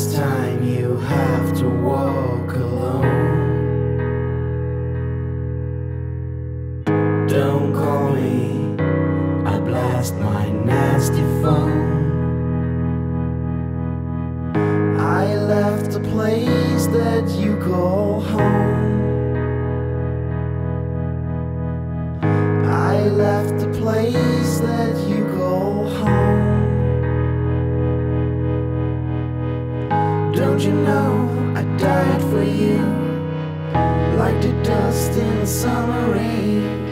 this time you have to walk alone. Don't call me, I blast my nasty phone. I left a place that you call home. I left a place that you call home. lost in summer rain.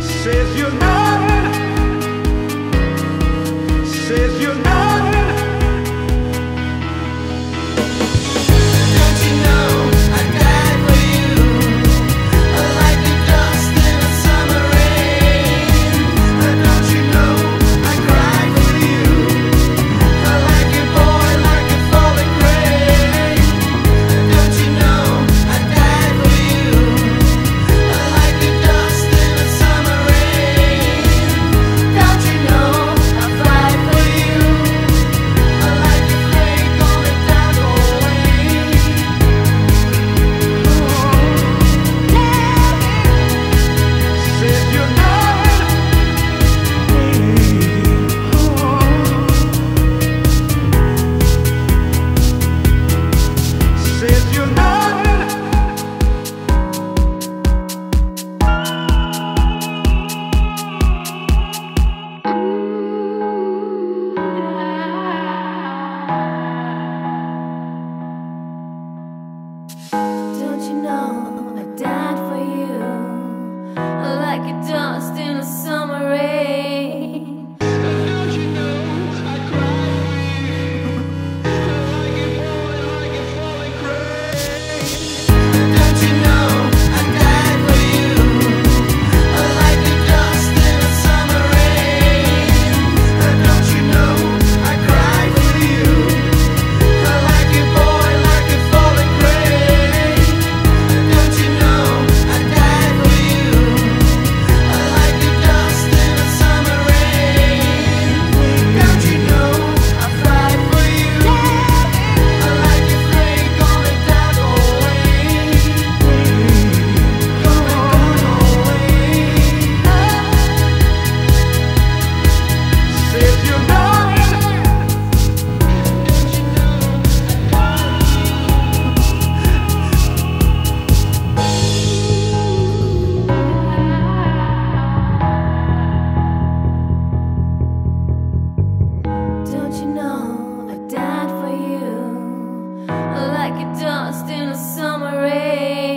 Says you know dust in the summer rain.